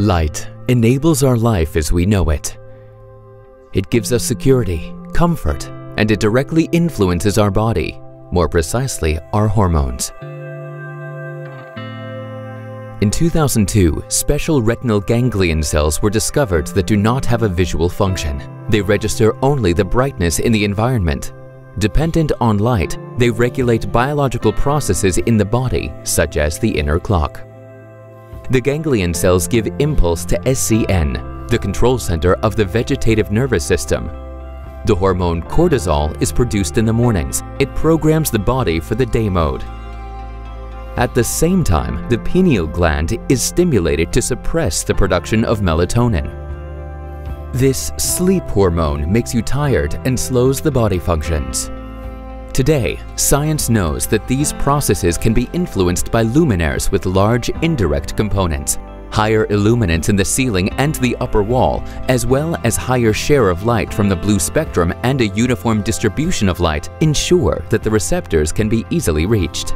Light enables our life as we know it. It gives us security, comfort, and it directly influences our body, more precisely our hormones. In 2002, special retinal ganglion cells were discovered that do not have a visual function. They register only the brightness in the environment. Dependent on light, they regulate biological processes in the body, such as the inner clock. The ganglion cells give impulse to SCN, the control center of the vegetative nervous system. The hormone cortisol is produced in the mornings. It programs the body for the day mode. At the same time, the pineal gland is stimulated to suppress the production of melatonin. This sleep hormone makes you tired and slows the body functions. Today, science knows that these processes can be influenced by luminaires with large indirect components. Higher illuminance in the ceiling and the upper wall, as well as higher share of light from the blue spectrum and a uniform distribution of light ensure that the receptors can be easily reached.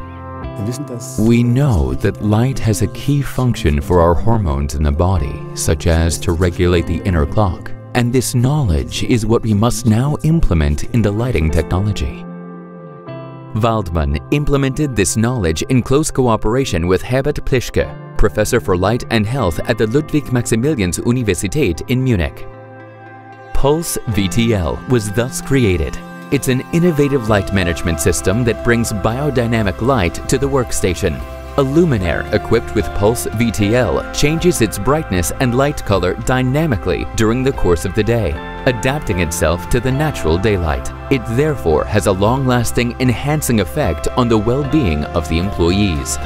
We know that light has a key function for our hormones in the body, such as to regulate the inner clock. And this knowledge is what we must now implement in the lighting technology. Waldmann implemented this knowledge in close cooperation with Herbert Plischke, professor for light and health at the Ludwig-Maximilians-Universität in Munich. Pulse VTL was thus created it's an innovative light management system that brings biodynamic light to the workstation. A luminaire equipped with Pulse VTL changes its brightness and light color dynamically during the course of the day, adapting itself to the natural daylight. It therefore has a long-lasting enhancing effect on the well-being of the employees.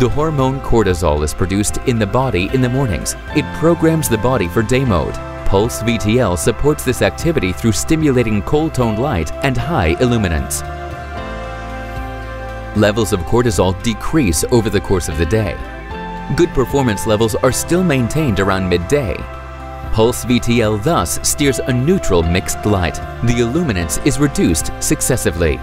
The hormone cortisol is produced in the body in the mornings. It programs the body for day mode, Pulse VTL supports this activity through stimulating cold-toned light and high illuminance. Levels of cortisol decrease over the course of the day. Good performance levels are still maintained around midday. Pulse VTL thus steers a neutral mixed light. The illuminance is reduced successively.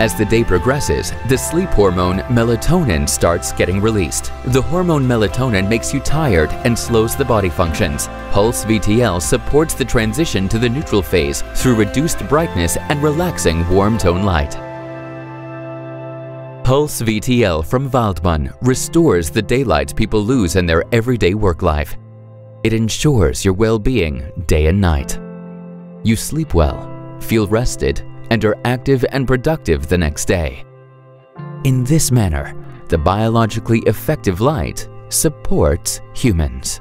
As the day progresses, the sleep hormone melatonin starts getting released. The hormone melatonin makes you tired and slows the body functions. Pulse VTL supports the transition to the neutral phase through reduced brightness and relaxing warm tone light. Pulse VTL from Waldmann restores the daylight people lose in their everyday work life. It ensures your well-being day and night. You sleep well, feel rested, and are active and productive the next day. In this manner, the biologically effective light supports humans.